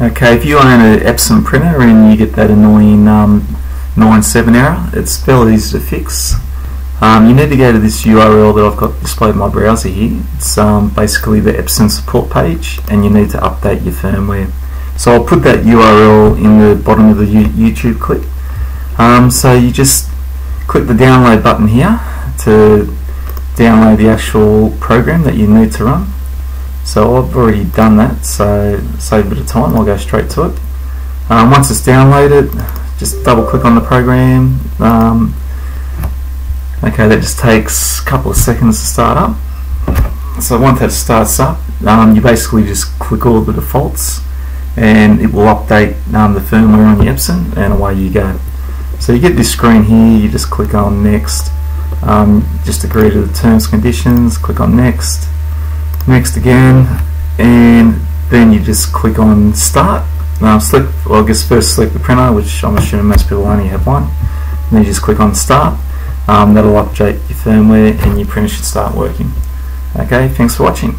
Okay, if you own an Epson printer and you get that annoying um, 97 error, it's fairly easy to fix. Um, you need to go to this URL that I've got displayed in my browser here. It's um, basically the Epson support page and you need to update your firmware. So I'll put that URL in the bottom of the YouTube clip. Um, so you just click the download button here to download the actual program that you need to run. So I've already done that, so save a bit of time, I'll go straight to it. Um, once it's downloaded, just double click on the program. Um, okay, that just takes a couple of seconds to start up. So once that starts up, um, you basically just click all the defaults and it will update um, the firmware on your Epson and away you go. So you get this screen here, you just click on next, um, just agree to the terms conditions, click on next, next again and then you just click on start. Now select, well I guess first select the printer which I'm assuming most people only have one. And then you just click on start. Um, that'll update your firmware and your printer should start working. Okay thanks for watching